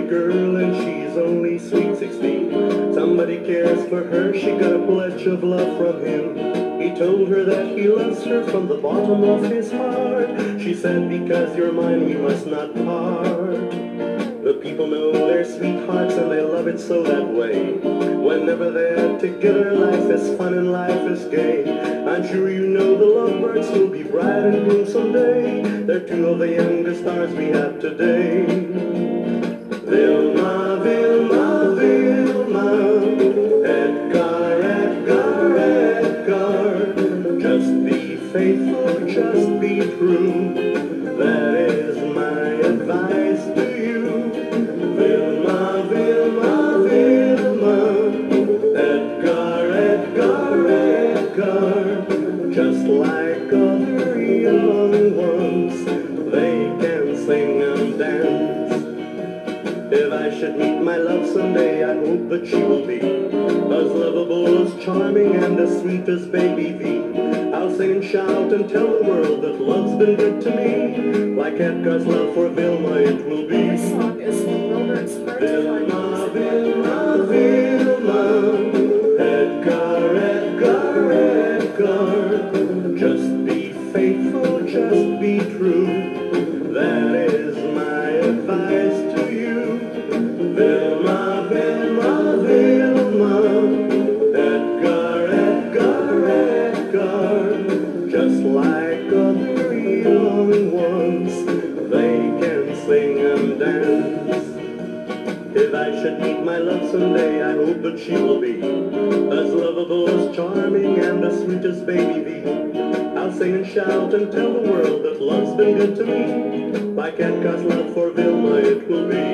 girl and she's only sweet 16. Somebody cares for her, she got a pledge of love from him. He told her that he loves her from the bottom of his heart. She said, because you're mine, we must not part. The people know their sweethearts and they love it so that way. Whenever they're together, life is fun and life is gay. I'm sure you know the lovebirds will be bright and blue someday. They're two of the youngest stars we have today. Faithful, just be true. That is my advice to you. Vilma, Vilma, Vilma, Edgar, Edgar, Edgar. Just like other young ones, they can sing and dance. I should meet my love someday, I hope that she will be as lovable, as charming, and as sweet as baby V. I'll sing and shout and tell the world that love's been good to me. Like Edgar's love for Vilma, it will be. This song is from Wilbert's Heart Vilma, Vilma, Vilma, Edgar, Edgar, Edgar. Just be faithful, just be true. That is my advice If I should meet my love someday, I hope that she will be as lovable, as charming, and as sweet as baby V. I'll sing and shout and tell the world that love's been good to me. Like Edgar's love for Vilma, it will be.